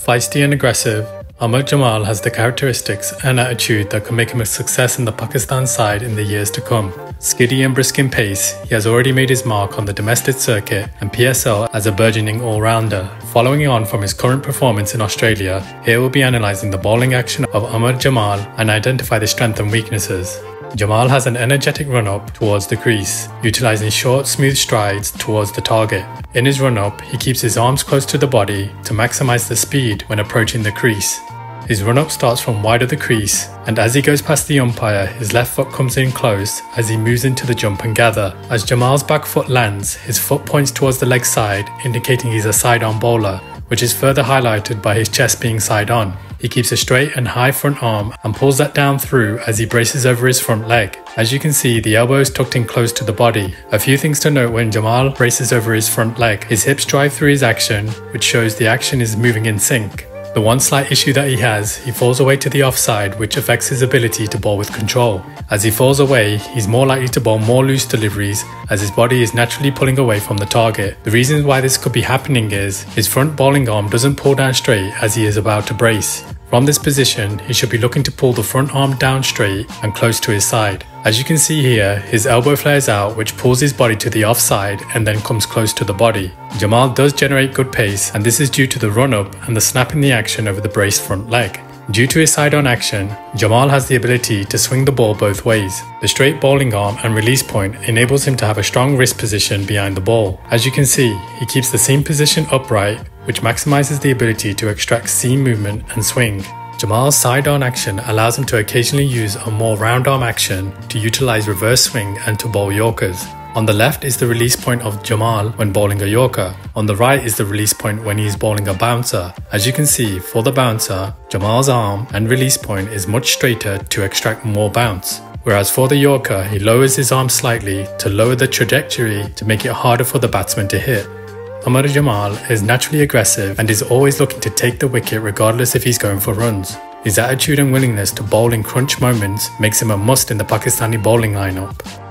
Feisty and aggressive, Aamer Jamal has the characteristics and attitude that could make him a success in the Pakistan side in the years to come. Skiddy and brisk in pace, he has already made his mark on the domestic circuit and PSL as a burgeoning all-rounder. Following on from his current performance in Australia, here we'll be analysing the bowling action of Aamer Jamal and identify the strengths and weaknesses. Jamal has an energetic run up towards the crease, utilising short, smooth strides towards the target. In his run up, he keeps his arms close to the body to maximise the speed when approaching the crease. His run up starts from wide of the crease, and as he goes past the umpire, his left foot comes in close as he moves into the jump and gather. As Jamal's back foot lands, his foot points towards the leg side, indicating he's a side on bowler, which is further highlighted by his chest being side on. He keeps a straight and high front arm and pulls that down through as he braces over his front leg. As you can see, the elbow is tucked in close to the body. A few things to note when Jamal braces over his front leg. His hips drive through his action, which shows the action is moving in sync. The one slight issue that he has, he falls away to the offside which affects his ability to bowl with control. As he falls away, he's more likely to bowl more loose deliveries as his body is naturally pulling away from the target. The reason why this could be happening is, his front bowling arm doesn't pull down straight as he is about to brace. From this position, he should be looking to pull the front arm down straight and close to his side. As you can see here, his elbow flares out which pulls his body to the offside and then comes close to the body. Jamal does generate good pace and this is due to the run up and the snap in the action over the braced front leg. Due to his side on action, Jamal has the ability to swing the ball both ways. The straight bowling arm and release point enables him to have a strong wrist position behind the ball. As you can see, he keeps the seam position upright which maximizes the ability to extract seam movement and swing. Jamal's side on action allows him to occasionally use a more round arm action to utilize reverse swing and to bowl Yorkers. On the left is the release point of Jamal when bowling a Yorker. On the right is the release point when he is bowling a bouncer. As you can see, for the bouncer, Jamal's arm and release point is much straighter to extract more bounce. Whereas for the Yorker, he lowers his arm slightly to lower the trajectory to make it harder for the batsman to hit. Aamer Jamal is naturally aggressive and is always looking to take the wicket regardless if he's going for runs. His attitude and willingness to bowl in crunch moments makes him a must in the Pakistani bowling lineup.